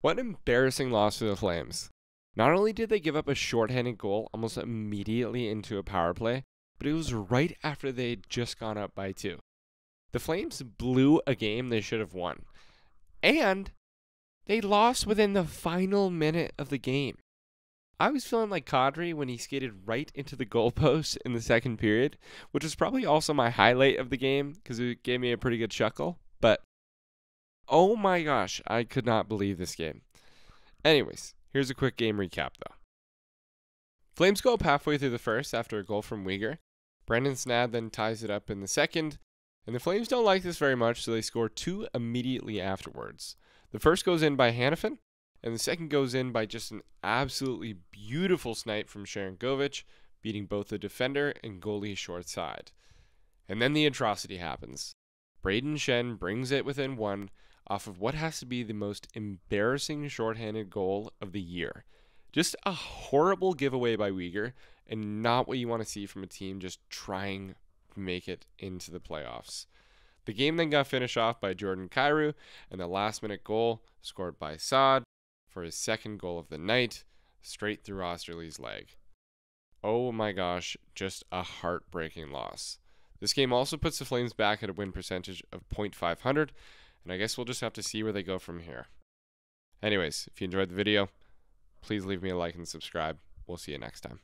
What an embarrassing loss for the Flames. Not only did they give up a shorthanded goal almost immediately into a power play, but it was right after they'd just gone up by two. The Flames blew a game they should have won. And they lost within the final minute of the game. I was feeling like Kadri when he skated right into the goalpost in the second period, which was probably also my highlight of the game because it gave me a pretty good chuckle. Oh my gosh, I could not believe this game. Anyways, here's a quick game recap though. Flames go up halfway through the first after a goal from Weegar. Brandon Saad then ties it up in the second, and the Flames don't like this very much, so they score two immediately afterwards. The first goes in by Hanifin, and the second goes in by just an absolutely beautiful snipe from Sharangovich, beating both the defender and goalie short side. And then the atrocity happens. Brayden Schenn brings it within one off of what has to be the most embarrassing shorthanded goal of the year. Just a horrible giveaway by Weegar, and not what you want to see from a team just trying to make it into the playoffs. The game then got finished off by Jordan Kyrou, and the last minute goal scored by Saad for his second goal of the night, straight through Osterley's leg. Oh my gosh, just a heartbreaking loss. This game also puts the Flames back at a win percentage of .500, and I guess we'll just have to see where they go from here. Anyways, if you enjoyed the video, please leave me a like and subscribe. We'll see you next time.